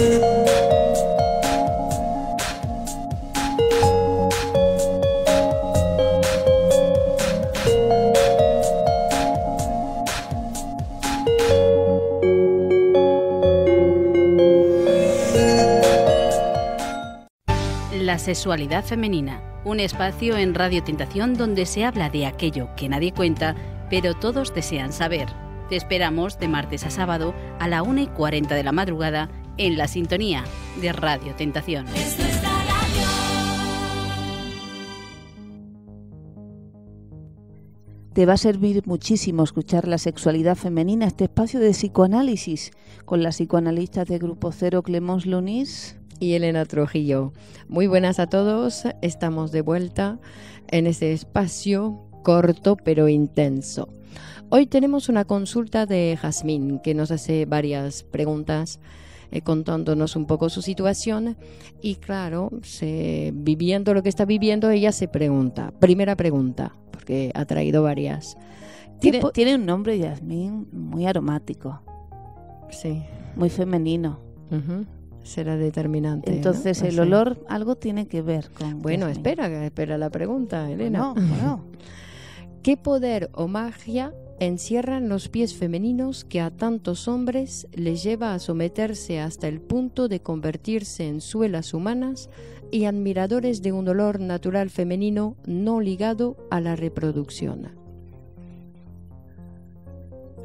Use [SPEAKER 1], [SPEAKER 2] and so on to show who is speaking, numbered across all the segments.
[SPEAKER 1] La sexualidad femenina, un espacio en Radio Tentación donde se habla de aquello que nadie cuenta, pero todos desean saber. Te esperamos de martes a sábado a la 1 y 40 de la madrugada en la sintonía de Radio Tentación.
[SPEAKER 2] Te va a servir muchísimo escuchar la sexualidad femenina, este espacio de psicoanálisis con las psicoanalistas de Grupo Cero, Clemence Lunis
[SPEAKER 3] y Elena Trujillo. Muy buenas a todos, estamos de vuelta en este espacio corto pero intenso. Hoy tenemos una consulta de Jazmín que nos hace varias preguntas eh, contándonos un poco su situación y claro, se, viviendo lo que está viviendo, ella se pregunta, primera pregunta, porque ha traído varias.
[SPEAKER 2] Tiene, tiene un nombre, Yasmín, muy aromático.
[SPEAKER 3] Sí.
[SPEAKER 2] Muy femenino.
[SPEAKER 3] Será determinante.
[SPEAKER 2] Entonces, el olor algo tiene que ver con.
[SPEAKER 3] Bueno, espera, espera la pregunta, Elena.
[SPEAKER 2] No, no.
[SPEAKER 3] ¿Qué poder o magia encierran los pies femeninos que a tantos hombres les lleva a someterse hasta el punto de convertirse en suelas humanas y admiradores de un olor natural femenino no ligado a la reproducción?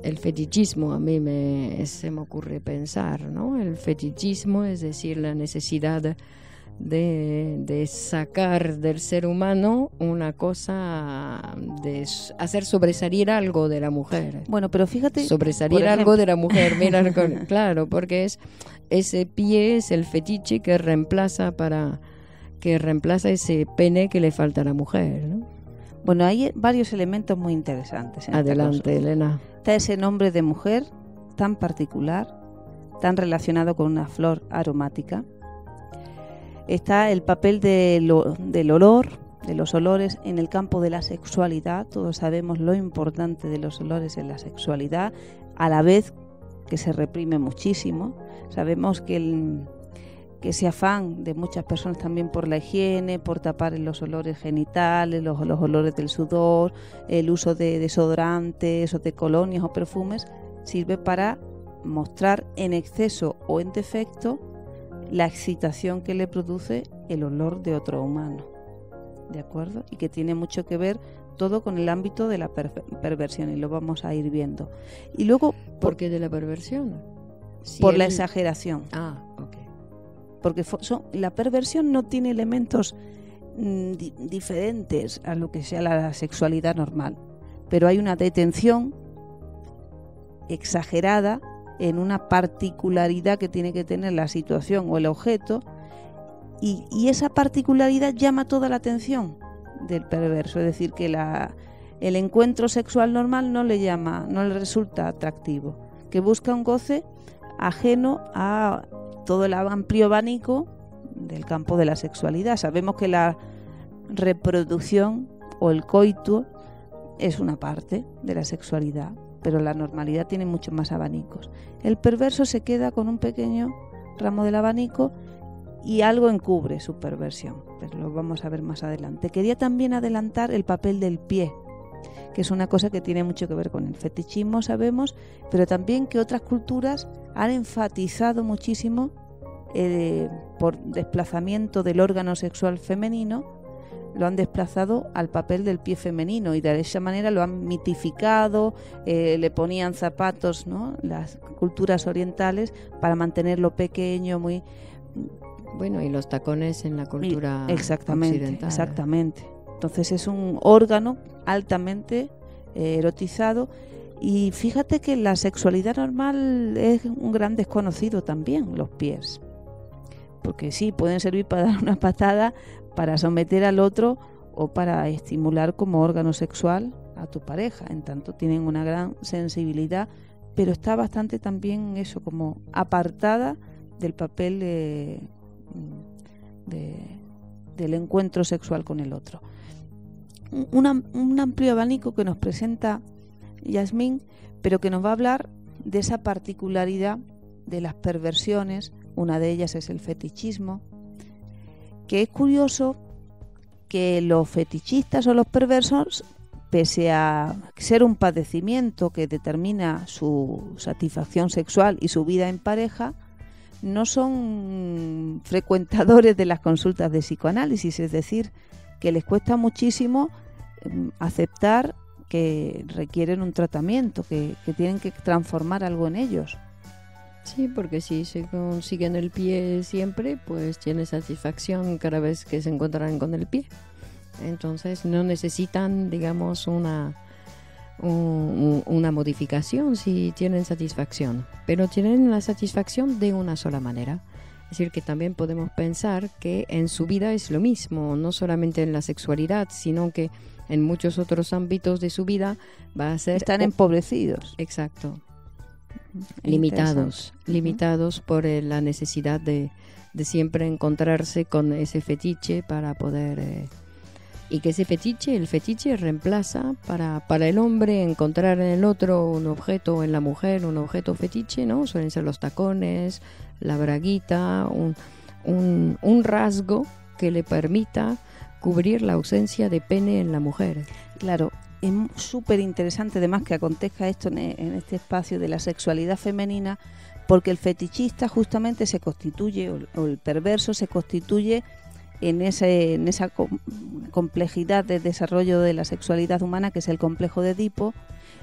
[SPEAKER 3] El fetichismo a mí se me ocurre pensar, ¿no? El fetichismo es decir, la necesidad de, de, sacar del ser humano una cosa, de hacer sobresalir algo de la mujer.
[SPEAKER 2] Bueno, pero fíjate.
[SPEAKER 3] Sobresalir algo de la mujer, mira, claro, porque es ese pie es el fetiche que reemplaza para que reemplaza ese pene que le falta a la mujer, ¿no?
[SPEAKER 2] Bueno, hay varios elementos muy interesantes. En
[SPEAKER 3] Adelante, Elena.
[SPEAKER 2] Está ese nombre de mujer tan particular, tan relacionado con una flor aromática está el papel del olor, de los olores en el campo de la sexualidad. Todos sabemos lo importante de los olores en la sexualidad, a la vez que se reprime muchísimo. Sabemos que, el, que ese afán de muchas personas también por la higiene, por tapar los olores genitales, los, los olores del sudor, el uso de desodorantes o de colonias o perfumes, sirve para mostrar en exceso o en defecto la excitación que le produce el olor de otro humano. ¿De acuerdo? Y que tiene mucho que ver todo con el ámbito de la per perversión y lo vamos a ir viendo. Y luego...
[SPEAKER 3] ¿Por, ¿Por qué de la perversión?
[SPEAKER 2] Si por él... la exageración.
[SPEAKER 3] Ah, ok.
[SPEAKER 2] Porque son, la perversión no tiene elementos mm, di diferentes a lo que sea la sexualidad normal, pero hay una detención exagerada en una particularidad que tiene que tener la situación o el objeto y, esa particularidad llama toda la atención del perverso, es decir, que la, el encuentro sexual normal no le llama, no le resulta atractivo, que busca un goce ajeno a todo el amplio abanico del campo de la sexualidad. Sabemos que la reproducción o el coito es una parte de la sexualidad, pero la normalidad tiene muchos más abanicos. El perverso se queda con un pequeño ramo del abanico y algo encubre su perversión, pero lo vamos a ver más adelante. Quería también adelantar el papel del pie, que es una cosa que tiene mucho que ver con el fetichismo, sabemos, pero también que otras culturas han enfatizado muchísimo eh, por desplazamiento del órgano sexual femenino lo han desplazado al papel del pie femenino y de esa manera lo han mitificado, eh, le ponían zapatos, ¿no? Las culturas orientales para mantenerlo pequeño, muy
[SPEAKER 3] bueno y los tacones en la cultura
[SPEAKER 2] exactamente,
[SPEAKER 3] occidental.
[SPEAKER 2] Exactamente. Entonces es un órgano altamente eh, erotizado y fíjate que la sexualidad normal es un gran desconocido también los pies porque sí, pueden servir para dar una patada, para someter al otro o para estimular como órgano sexual a tu pareja. En tanto, tienen una gran sensibilidad, pero está bastante también eso, como apartada del papel de, de, del encuentro sexual con el otro. Un amplio abanico que nos presenta Yasmín, pero que nos va a hablar de esa particularidad de las perversiones Una de ellas es el fetichismo, que es curioso que los fetichistas o los perversos, pese a ser un padecimiento que determina su satisfacción sexual y su vida en pareja, no son frecuentadores de las consultas de psicoanálisis, es decir, que les cuesta muchísimo em, aceptar que requieren un tratamiento, que, tienen que transformar algo en ellos.
[SPEAKER 3] Sí, porque si se consiguen el pie siempre, pues tiene satisfacción cada vez que se encuentran con el pie. Entonces no necesitan, digamos, una, una modificación si tienen satisfacción, pero tienen la satisfacción de una sola manera. Es decir, que también podemos pensar que en su vida es lo mismo, no solamente en la sexualidad, sino que en muchos otros ámbitos de su vida va a ser...
[SPEAKER 2] Están empobrecidos.
[SPEAKER 3] Exacto. Limitados, limitados por eh, la necesidad de, de, siempre encontrarse con ese fetiche para poder... Eh, y que ese fetiche, el fetiche reemplaza para, para el hombre encontrar en el otro un objeto, en la mujer un objeto fetiche, ¿no? Suelen ser los tacones, la braguita, un, un, un rasgo que le permita cubrir la ausencia de pene en la mujer.
[SPEAKER 2] Claro, es súper interesante además que acontezca esto en, este espacio de la sexualidad femenina, porque el fetichista justamente se constituye, o el perverso se constituye en, ese, en esa complejidad de desarrollo de la sexualidad humana, que es el complejo de Edipo,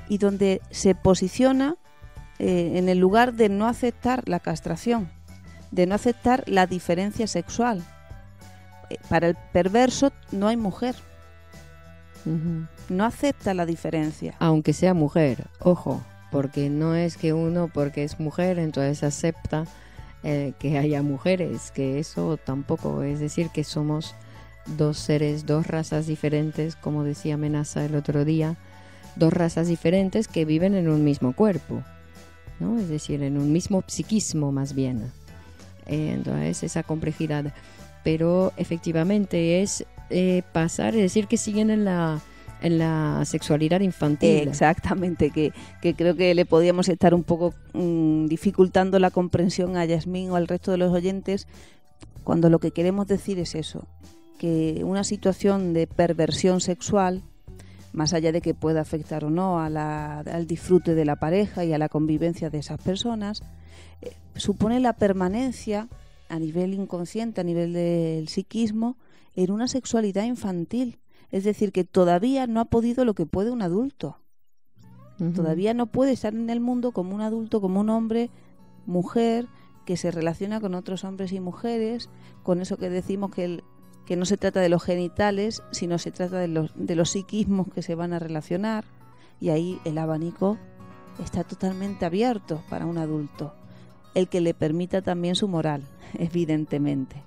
[SPEAKER 2] y donde se posiciona eh, en el lugar de no aceptar la castración, de no aceptar la diferencia sexual, para el perverso no hay mujer. No acepta la diferencia.
[SPEAKER 3] Aunque sea mujer, ojo, porque no es que uno, porque es mujer, entonces acepta eh, que haya mujeres, que eso tampoco, es decir, que somos dos seres, dos razas diferentes, como decía Amenaza el otro día, dos razas diferentes que viven en un mismo cuerpo, ¿no? Es decir, en un mismo psiquismo más bien. Eh, entonces, esa complejidad pero efectivamente es eh, pasar, es decir, que siguen en la, en la sexualidad infantil.
[SPEAKER 2] Exactamente, que, que creo que le podíamos estar un poco mm, dificultando la comprensión a Yasmín o al resto de los oyentes cuando lo que queremos decir es eso, que una situación de perversión sexual, más allá de que pueda afectar o no a la, al disfrute de la pareja y a la convivencia de esas personas, eh, supone la permanencia a nivel inconsciente, a nivel del psiquismo, en una sexualidad infantil. Es decir, que todavía no ha podido lo que puede un adulto. Todavía no puede estar en el mundo como un adulto, como un hombre, mujer, que se relaciona con otros hombres y mujeres, con eso que decimos que, que no se trata de los genitales, sino se trata de los, de los psiquismos que se van a relacionar. Y ahí el abanico está totalmente abierto para un adulto, el que le permita también su moral. evidentemente.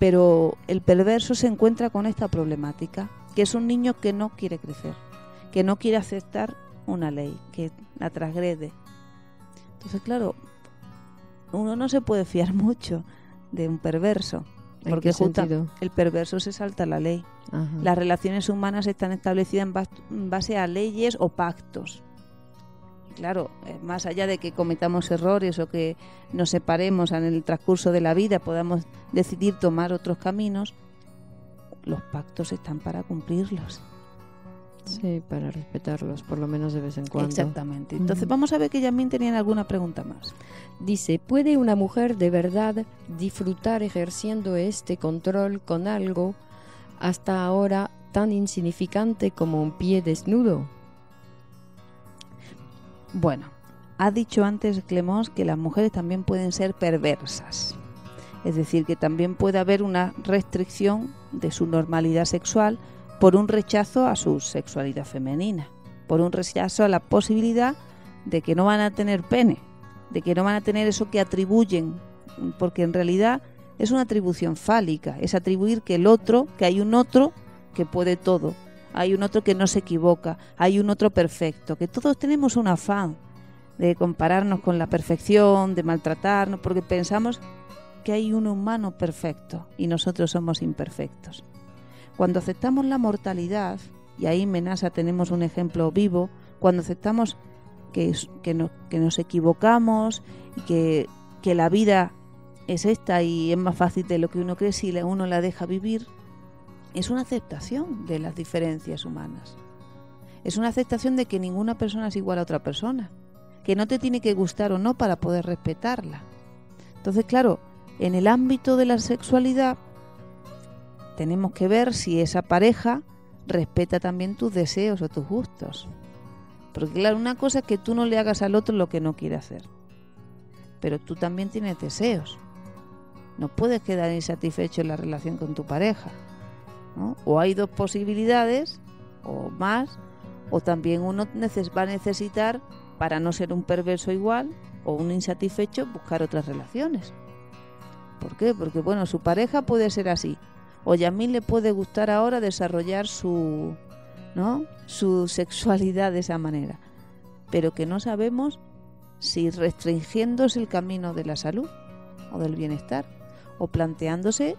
[SPEAKER 2] Pero el perverso se encuentra con esta problemática, que es un niño que no quiere crecer, que no quiere aceptar una ley, que la transgrede. Entonces, claro, uno no se puede fiar mucho de un perverso, porque el perverso se salta la ley. Las relaciones humanas están establecidas en base a leyes o pactos claro, eh, más allá de que cometamos errores o que nos separemos en el transcurso de la vida, podamos decidir tomar otros caminos, los pactos están para cumplirlos.
[SPEAKER 3] Sí, para respetarlos, por lo menos de vez en cuando.
[SPEAKER 2] Exactamente. Entonces vamos a ver que Yasmin tenían alguna pregunta más.
[SPEAKER 3] Dice, ¿puede una mujer de verdad disfrutar ejerciendo este control con algo hasta ahora tan insignificante como un pie desnudo?
[SPEAKER 2] Bueno, ha dicho antes Clemons que las mujeres también pueden ser perversas. Es decir, que también puede haber una restricción de su normalidad sexual por un rechazo a su sexualidad femenina, por un rechazo a la posibilidad de que no van a tener pene, de que no van a tener eso que atribuyen, porque en realidad es una atribución fálica, es atribuir que el otro, que hay un otro que puede todo, hay un otro que no se equivoca, hay un otro perfecto, que todos tenemos un afán de compararnos con la perfección, de maltratarnos, porque pensamos que hay un humano perfecto y nosotros somos imperfectos. Cuando aceptamos la mortalidad, y ahí en Menasa tenemos un ejemplo vivo, cuando aceptamos que, que, nos equivocamos y que, que la vida es esta y es más fácil de lo que uno cree si uno la deja vivir, es una aceptación de las diferencias humanas. Es una aceptación de que ninguna persona es igual a otra persona, que no te tiene que gustar o no para poder respetarla. Entonces, claro, en el ámbito de la sexualidad tenemos que ver si esa pareja respeta también tus deseos o tus gustos. Porque claro, una cosa es que tú no le hagas al otro lo que no quiere hacer. Pero tú también tienes deseos. No puedes quedar insatisfecho en la relación con tu pareja. O hay dos posibilidades o más, o también uno va a necesitar, para no ser un perverso igual o un insatisfecho, buscar otras relaciones. ¿Por qué? Porque bueno, su pareja puede ser así. O mí le puede gustar ahora desarrollar su, ¿no? su sexualidad de esa manera. Pero que no sabemos si restringiéndose el camino de la salud o del bienestar o planteándose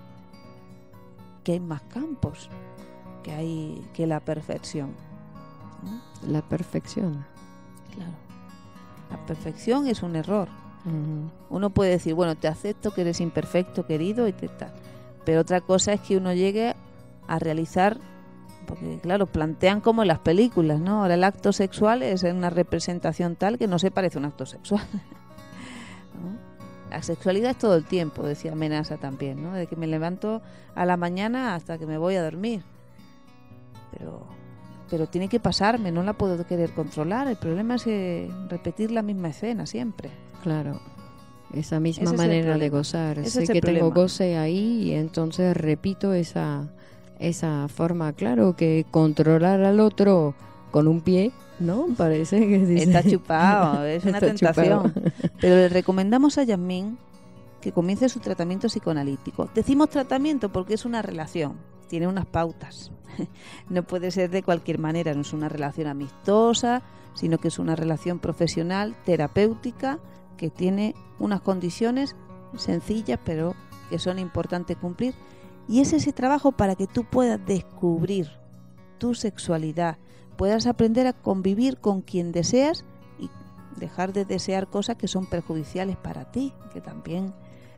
[SPEAKER 2] que hay más campos que hay que la perfección.
[SPEAKER 3] La perfección.
[SPEAKER 2] Claro. La perfección es un error. Uno puede decir, bueno, te acepto que eres imperfecto, querido, y te tal. Pero otra cosa es que uno llegue a realizar, porque claro, plantean como en las películas, ¿no? Ahora el acto sexual es una representación tal que no se parece a un acto sexual. La sexualidad es todo el tiempo, decía Amenaza también, ¿no? De que me levanto a la mañana hasta que me voy a dormir. Pero, pero tiene que pasarme, no la puedo querer controlar. El problema es eh, repetir la misma escena siempre.
[SPEAKER 3] Claro, esa misma manera de gozar. sé que tengo goce ahí y entonces repito esa, esa forma. Claro que controlar al otro con un pie ¿no? Parece que
[SPEAKER 2] Está chupado, es una tentación. Pero le recomendamos a Yasmín que comience su tratamiento psicoanalítico. Decimos tratamiento porque es una relación, tiene unas pautas. No puede ser de cualquier manera, no es una relación amistosa, sino que es una relación profesional, terapéutica, que tiene unas condiciones sencillas, pero que son importantes cumplir. Y es ese trabajo para que tú puedas descubrir tu sexualidad, puedas aprender a convivir con quien deseas y dejar de desear cosas que son perjudiciales para ti, que también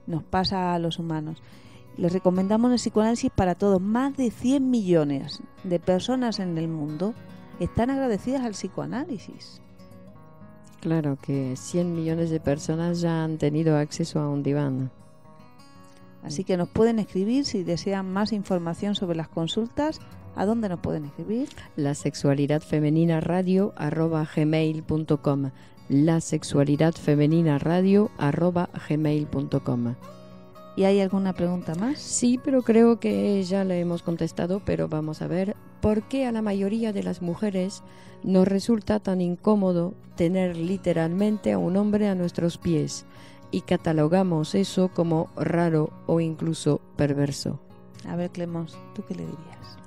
[SPEAKER 2] nos pasa a los humanos. Les recomendamos el psicoanálisis para todos. Más de 100 millones de personas en el mundo están agradecidas al psicoanálisis.
[SPEAKER 3] Claro que 100 millones de personas ya han tenido acceso a un diván.
[SPEAKER 2] Así que nos pueden escribir si desean más información sobre las consultas ¿A dónde nos pueden escribir?
[SPEAKER 3] La sexualidad femenina radio arroba gmail.com. La sexualidad femenina radio arroba gmail.com.
[SPEAKER 2] ¿Y hay alguna pregunta más?
[SPEAKER 3] Sí, pero creo que ya le hemos contestado, pero vamos a ver por qué a la mayoría de las mujeres nos resulta tan incómodo tener literalmente a un hombre a nuestros pies y catalogamos eso como raro o incluso perverso.
[SPEAKER 2] A ver, Clemos, ¿tú qué le dirías?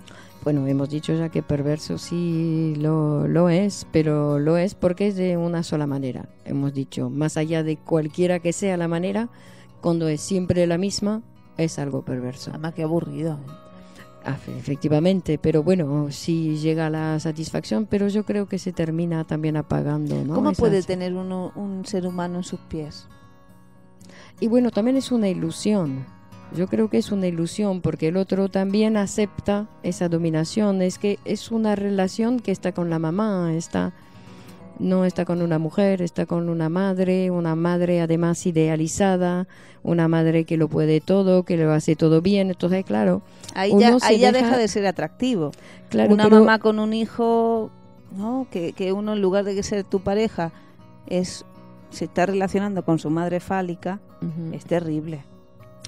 [SPEAKER 3] Bueno, hemos dicho ya que perverso sí lo, lo, es, pero lo es porque es de una sola manera. Hemos dicho, más allá de cualquiera que sea la manera, cuando es siempre la misma, es algo perverso.
[SPEAKER 2] Además, que aburrido.
[SPEAKER 3] Ah, efectivamente, pero bueno, sí llega la satisfacción, pero yo creo que se termina también apagando. ¿no?
[SPEAKER 2] ¿Cómo puede tener uno, un ser humano en sus pies?
[SPEAKER 3] Y bueno, también es una ilusión yo creo que es una ilusión porque el otro también acepta esa dominación. Es que es una relación que está con la mamá, está no está con una mujer, está con una madre, una madre además idealizada, una madre que lo puede todo, que lo hace todo bien. Entonces, claro,
[SPEAKER 2] ahí ya, deja... de ser atractivo. Claro, una mamá con un hijo, ¿no? Que, que uno en lugar de ser tu pareja es se está relacionando con su madre fálica, es terrible.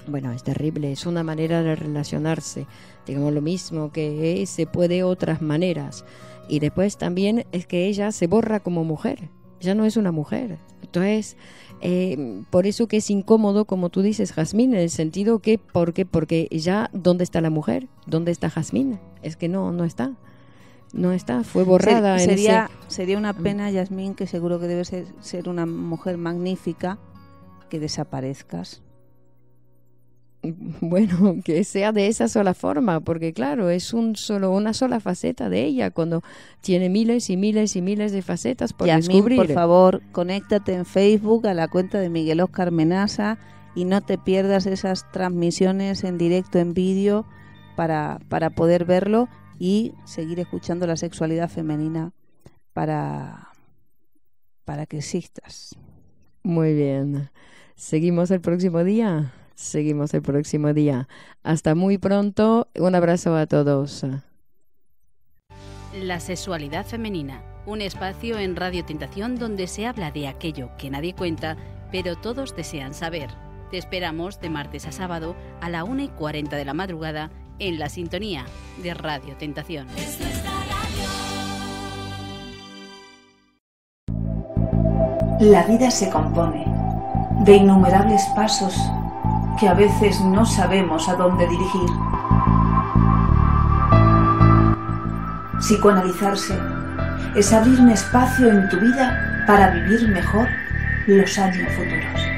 [SPEAKER 3] Bueno, es terrible, es una manera de relacionarse. Digamos lo mismo que se puede otras maneras. Y después también es que ella se borra como mujer, ya no es una mujer. Entonces, eh, por eso que es incómodo, como tú dices, Jazmín, en el sentido que, ¿por qué? Porque ya, ¿dónde está la mujer? ¿Dónde está Jazmín? Es que no, no está. No está, fue borrada.
[SPEAKER 2] sería, sería una mm. pena, Yasmín, que seguro que debe ser, ser una mujer magnífica, que desaparezcas
[SPEAKER 3] bueno, que sea de esa sola forma, porque claro, es un solo una sola faceta de ella cuando tiene miles y miles y miles de facetas por descubrir.
[SPEAKER 2] por favor, conéctate en Facebook a la cuenta de Miguel Oscar Menaza y no te pierdas esas transmisiones en directo, en vídeo, para, para poder verlo y seguir escuchando la sexualidad femenina para, para que existas.
[SPEAKER 3] Muy bien. ¿Seguimos el próximo día? Seguimos el próximo día. Hasta muy pronto. Un abrazo a todos.
[SPEAKER 1] La sexualidad femenina, un espacio en Radio Tentación donde se habla de aquello que nadie cuenta, pero todos desean saber. Te esperamos de martes a sábado a la 1 y 40 de la madrugada en la sintonía de Radio Tentación.
[SPEAKER 4] La vida se compone de innumerables pasos que a veces no sabemos a dónde dirigir. Psicoanalizarse es abrir un espacio en tu vida para vivir mejor los años futuros.